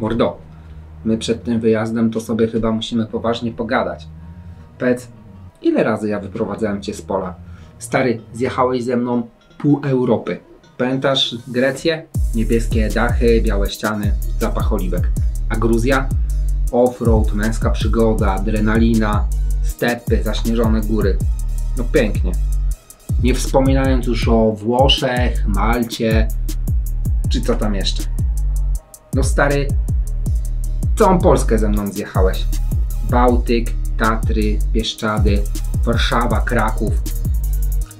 Mordo, my przed tym wyjazdem to sobie chyba musimy poważnie pogadać. Powiedz, ile razy ja wyprowadzałem cię z pola? Stary, zjechałeś ze mną pół Europy. Pamiętasz Grecję? Niebieskie dachy, białe ściany, zapach oliwek. A Gruzja? Offroad, męska przygoda, adrenalina, stepy, zaśnieżone góry. No pięknie. Nie wspominając już o Włoszech, Malcie, czy co tam jeszcze. No stary, całą Polskę ze mną zjechałeś. Bałtyk, Tatry, Bieszczady, Warszawa, Kraków.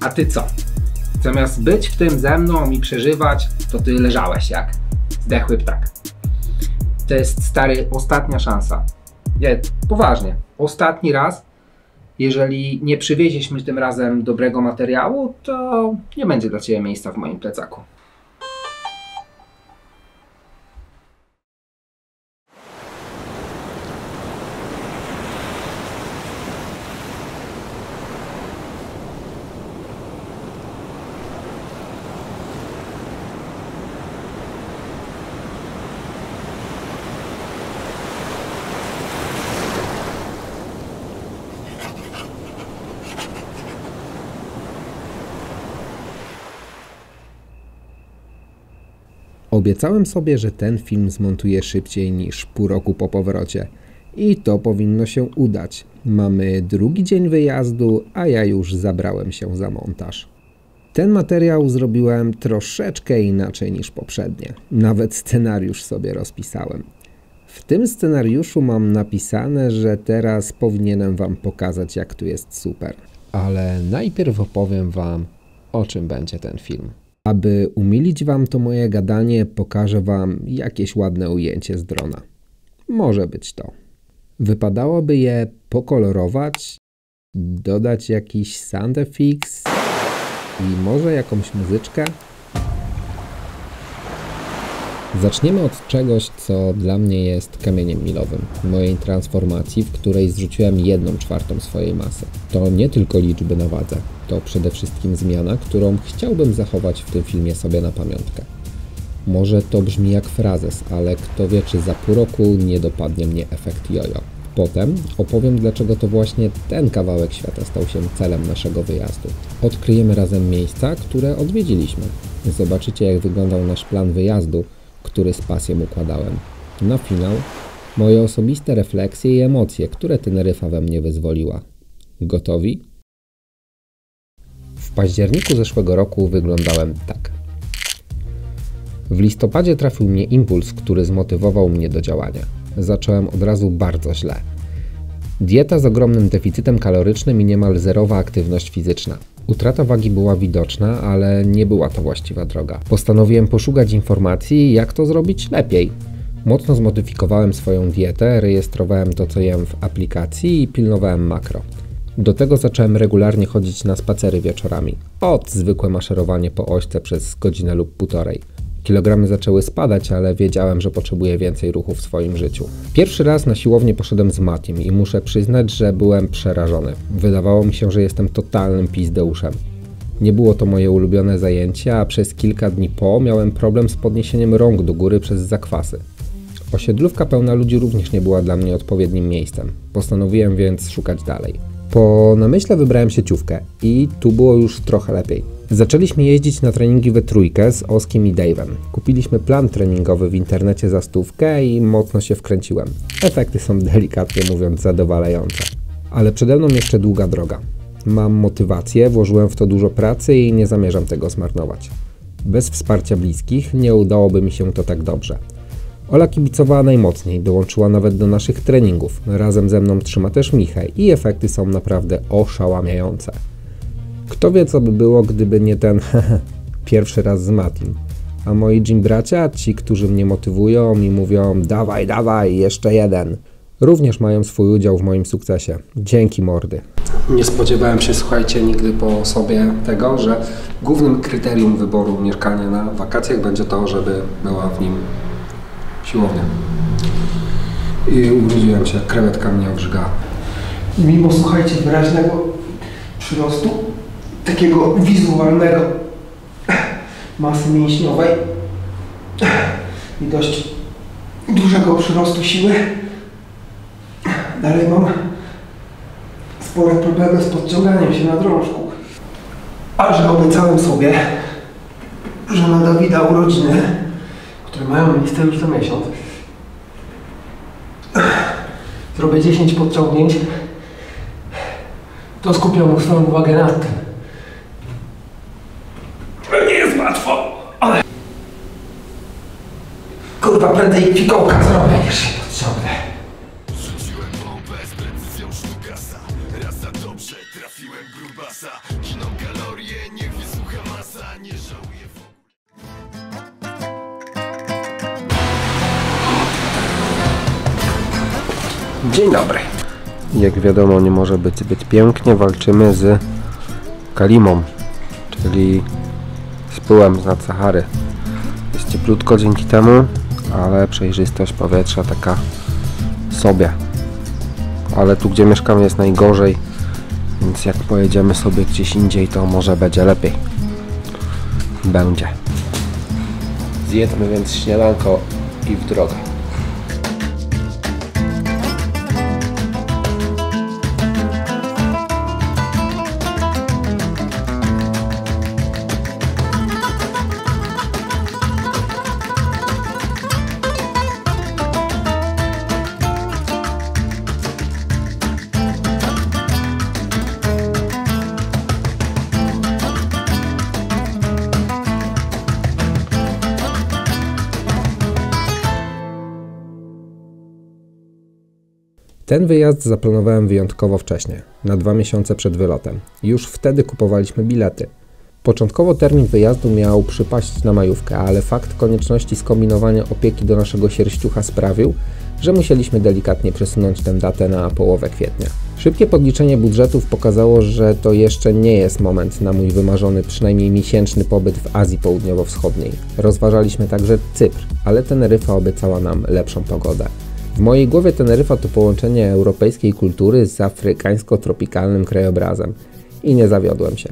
A ty co? Zamiast być w tym ze mną i przeżywać, to ty leżałeś jak zdechły ptak. To jest stary, ostatnia szansa. Nie, poważnie. Ostatni raz. Jeżeli nie przywieźliśmy tym razem dobrego materiału, to nie będzie dla ciebie miejsca w moim plecaku. Obiecałem sobie, że ten film zmontuję szybciej niż pół roku po powrocie. I to powinno się udać. Mamy drugi dzień wyjazdu, a ja już zabrałem się za montaż. Ten materiał zrobiłem troszeczkę inaczej niż poprzednie. Nawet scenariusz sobie rozpisałem. W tym scenariuszu mam napisane, że teraz powinienem Wam pokazać, jak tu jest super. Ale najpierw opowiem Wam, o czym będzie ten film. Aby umilić Wam to moje gadanie, pokażę Wam jakieś ładne ujęcie z drona. Może być to. Wypadałoby je pokolorować, dodać jakiś sound effects i może jakąś muzyczkę. Zaczniemy od czegoś, co dla mnie jest kamieniem milowym. Mojej transformacji, w której zrzuciłem jedną czwartą swojej masy. To nie tylko liczby na wadze, to przede wszystkim zmiana, którą chciałbym zachować w tym filmie sobie na pamiątkę. Może to brzmi jak frazes, ale kto wie, czy za pół roku nie dopadnie mnie efekt jojo. Potem opowiem, dlaczego to właśnie ten kawałek świata stał się celem naszego wyjazdu. Odkryjemy razem miejsca, które odwiedziliśmy. Zobaczycie, jak wyglądał nasz plan wyjazdu, który z pasją układałem. Na finał moje osobiste refleksje i emocje, które Teneryfa we mnie wyzwoliła. Gotowi? W październiku zeszłego roku wyglądałem tak. W listopadzie trafił mnie impuls, który zmotywował mnie do działania. Zacząłem od razu bardzo źle. Dieta z ogromnym deficytem kalorycznym i niemal zerowa aktywność fizyczna. Utrata wagi była widoczna, ale nie była to właściwa droga. Postanowiłem poszukać informacji, jak to zrobić lepiej. Mocno zmodyfikowałem swoją dietę, rejestrowałem to, co jem w aplikacji i pilnowałem makro. Do tego zacząłem regularnie chodzić na spacery wieczorami. Od zwykłe maszerowanie po ośce przez godzinę lub półtorej. Kilogramy zaczęły spadać, ale wiedziałem, że potrzebuję więcej ruchu w swoim życiu. Pierwszy raz na siłownię poszedłem z Matiem i muszę przyznać, że byłem przerażony. Wydawało mi się, że jestem totalnym pizdeuszem. Nie było to moje ulubione zajęcie, a przez kilka dni po miałem problem z podniesieniem rąk do góry przez zakwasy. Osiedlówka pełna ludzi również nie była dla mnie odpowiednim miejscem. Postanowiłem więc szukać dalej. Po namyśle wybrałem sieciówkę i tu było już trochę lepiej. Zaczęliśmy jeździć na treningi we trójkę z Oskiem i Dave'em. Kupiliśmy plan treningowy w internecie za stówkę i mocno się wkręciłem. Efekty są delikatnie mówiąc zadowalające. Ale przede mną jeszcze długa droga. Mam motywację, włożyłem w to dużo pracy i nie zamierzam tego zmarnować. Bez wsparcia bliskich nie udałoby mi się to tak dobrze. Ola kibicowała najmocniej, dołączyła nawet do naszych treningów. Razem ze mną trzyma też Michę i efekty są naprawdę oszałamiające. Kto wie, co by było, gdyby nie ten pierwszy raz z Matim. A moi gym bracia, ci, którzy mnie motywują i mówią dawaj, dawaj, jeszcze jeden, również mają swój udział w moim sukcesie. Dzięki mordy. Nie spodziewałem się, słuchajcie, nigdy po sobie tego, że głównym kryterium wyboru mieszkania na wakacjach będzie to, żeby była w nim siłownia. I urodziłem się, krewetka mnie obrzygała. Mimo, słuchajcie, wyraźnego przyrostu, takiego wizualnego masy mięśniowej i dość dużego przyrostu siły. Dalej mam spore problemy z podciąganiem się na drążku. A że obiecałem sobie, że na Dawida urodziny, które mają miejsce już za miesiąc, zrobię 10 podciągnięć, to skupiam swoją uwagę na tym. Nie jest łatwo, ale... Kurwa, prędzej fikołka zrobię niż się podciągnę. Rzuciłem bombę z precyzją sztukasa Raz za dobrze trafiłem grubasa Giną kalorie, niech wysłucha masa Nie żałuję w ogóle Dzień dobry. Jak wiadomo, nie może być zbyt pięknie. Walczymy z kalimą, czyli z pyłem z nad Sahary. Jest cieplutko dzięki temu, ale przejrzystość powietrza taka sobie. Ale tu, gdzie mieszkamy, jest najgorzej, więc jak pojedziemy sobie gdzieś indziej, to może będzie lepiej. Będzie. Zjedmy więc śniadanko i w drogę. Ten wyjazd zaplanowałem wyjątkowo wcześnie, na dwa miesiące przed wylotem. Już wtedy kupowaliśmy bilety. Początkowo termin wyjazdu miał przypaść na majówkę, ale fakt konieczności skombinowania opieki do naszego sierściucha sprawił, że musieliśmy delikatnie przesunąć tę datę na połowę kwietnia. Szybkie podliczenie budżetów pokazało, że to jeszcze nie jest moment na mój wymarzony przynajmniej miesięczny pobyt w Azji Południowo-Wschodniej. Rozważaliśmy także Cypr, ale Teneryfa obiecała nam lepszą pogodę. W mojej głowie Teneryfa to połączenie europejskiej kultury z afrykańsko-tropikalnym krajobrazem. I nie zawiodłem się.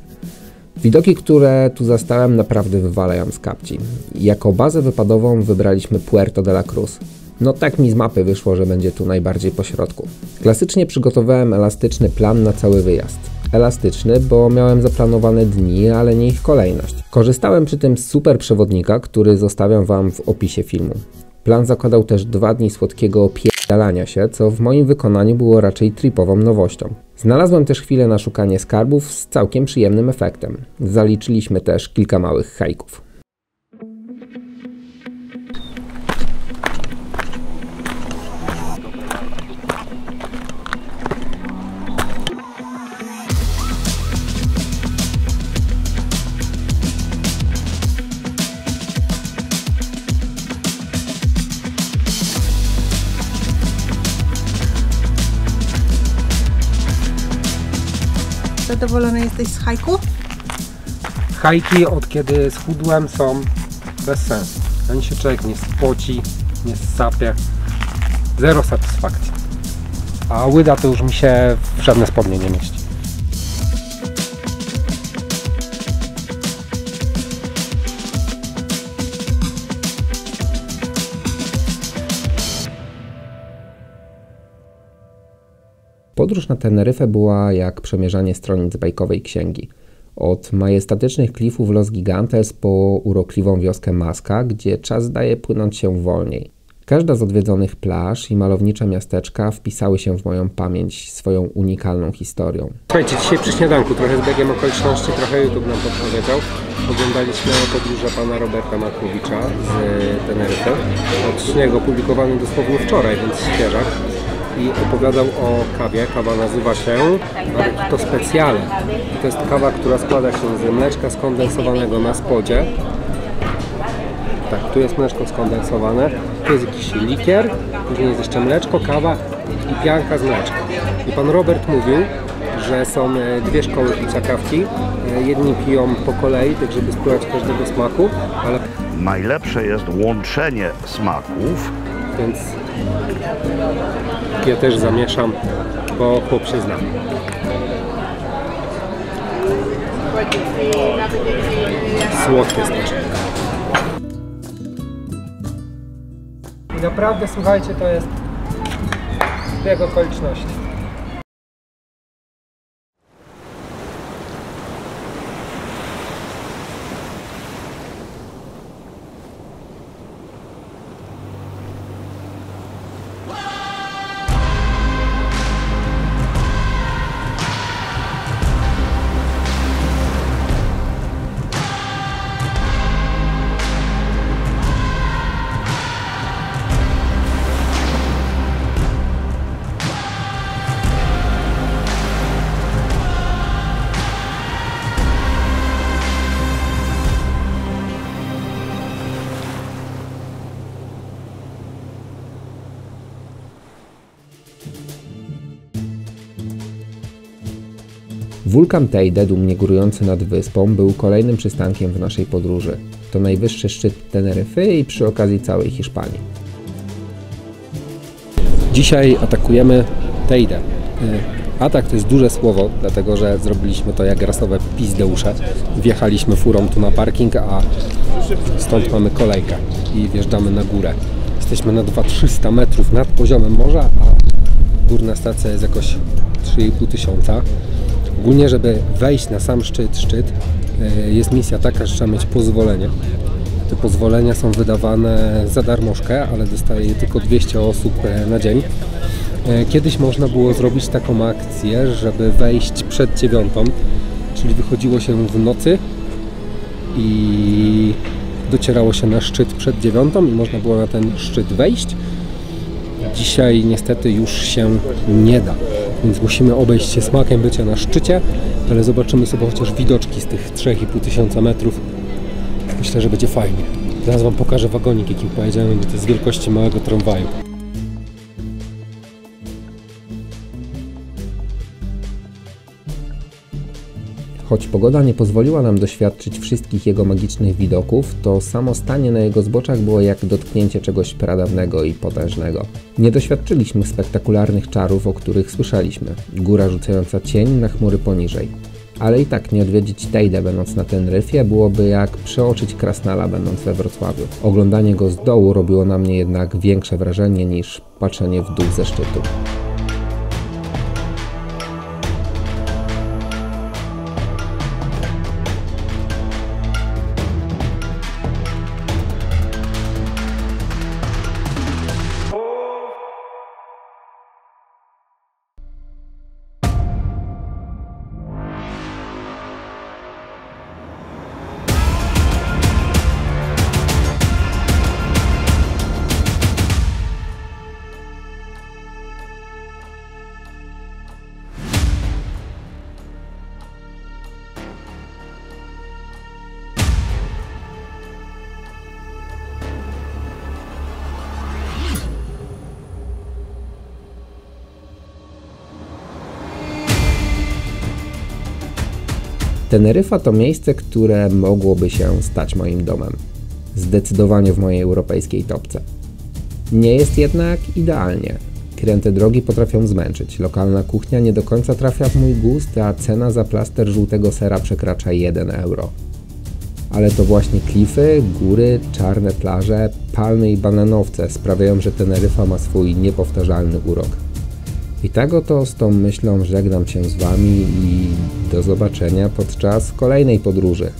Widoki, które tu zastałem, naprawdę wywalają z kapci. Jako bazę wypadową wybraliśmy Puerto de la Cruz. No tak mi z mapy wyszło, że będzie tu najbardziej po środku. Klasycznie przygotowałem elastyczny plan na cały wyjazd. Elastyczny, bo miałem zaplanowane dni, ale nie ich kolejność. Korzystałem przy tym z super przewodnika, który zostawiam Wam w opisie filmu. Plan zakładał też dwa dni słodkiego opierdalania się, co w moim wykonaniu było raczej tripową nowością. Znalazłem też chwilę na szukanie skarbów z całkiem przyjemnym efektem. Zaliczyliśmy też kilka małych hajków. Zadowolony jesteś z hajku? Hajki od kiedy schudłem są bez sensu. Ani się człowiek nie spoci, nie sapie. Zero satysfakcji. A łyda to już mi się w żadne spodnie nie mieści. Podróż na Teneryfę była jak przemierzanie stronic bajkowej księgi. Od majestatycznych klifów Los Gigantes po urokliwą wioskę Maska, gdzie czas zdaje płynąć się wolniej. Każda z odwiedzonych plaż i malownicze miasteczka wpisały się w moją pamięć swoją unikalną historią. Słuchajcie, dzisiaj przy śniadanku, trochę z biegiem okoliczności, trochę YouTube nam podpowiedział. Oglądaliśmy podróże pana Roberta Makłowicza z Teneryfy. Odcinek opublikowany dosłownie wczoraj, więc świeżak. I opowiadał o kawie. Kawa nazywa się to Speciale. To jest kawa, która składa się z mleczka skondensowanego na spodzie. Tak, tu jest mleczko skondensowane, tu jest jakiś likier, później jest jeszcze mleczko, kawa i pianka z mleczka. I pan Robert mówił, że są e, dwie szkoły picia kawki. E, Jedni piją po kolei, tak żeby spróbować każdego smaku, ale Najlepsze jest łączenie smaków. Więc ja też zamieszam, bo chłop się zna. Słodkie strasznie. I naprawdę, słuchajcie, to jest zbieg okoliczności. Wulkan Teide, dumnie górujący nad wyspą, był kolejnym przystankiem w naszej podróży. To najwyższy szczyt Teneryfy i przy okazji całej Hiszpanii. Dzisiaj atakujemy Tejdę. Y, Atak to jest duże słowo, dlatego że zrobiliśmy to jak rasowe pizdeusze. Wjechaliśmy furą tu na parking, a stąd mamy kolejkę i wjeżdżamy na górę. Jesteśmy na 2300 metrów nad poziomem morza, a górna stacja jest jakoś 3,5 tysiąca. Ogólnie, żeby wejść na sam szczyt, szczyt, y, jest misja taka, że trzeba mieć pozwolenie. Te pozwolenia są wydawane za darmożkę, ale dostaje je tylko 200 osób e, na dzień. E, Kiedyś można było zrobić taką akcję, żeby wejść przed dziewiątą, czyli wychodziło się w nocy i docierało się na szczyt przed dziewiątą i można było na ten szczyt wejść. Dzisiaj niestety już się nie da, więc musimy obejść się smakiem bycia na szczycie, ale zobaczymy sobie chociaż widoczki z tych 3,5 tysiąca metrów. Myślę, że będzie fajnie. Zaraz Wam pokażę wagonik, jakim pojedziemy, bo to jest wielkości małego tramwaju. Choć pogoda nie pozwoliła nam doświadczyć wszystkich jego magicznych widoków, to samo stanie na jego zboczach było jak dotknięcie czegoś pradawnego i potężnego. Nie doświadczyliśmy spektakularnych czarów, o których słyszeliśmy. Góra rzucająca cień na chmury poniżej. Ale i tak nie odwiedzić Tejdę będąc na Teneryfie byłoby jak przeoczyć Krasnala będąc we Wrocławiu. Oglądanie go z dołu robiło na mnie jednak większe wrażenie niż patrzenie w dół ze szczytu. Teneryfa to miejsce, które mogłoby się stać moim domem. Zdecydowanie w mojej europejskiej topce. Nie jest jednak idealnie. Kręte drogi potrafią zmęczyć, lokalna kuchnia nie do końca trafia w mój gust, a cena za plaster żółtego sera przekracza 1 euro. Ale to właśnie klify, góry, czarne plaże, palmy i bananowce sprawiają, że Teneryfa ma swój niepowtarzalny urok. I tak oto z tą myślą żegnam się z Wami i do zobaczenia podczas kolejnej podróży.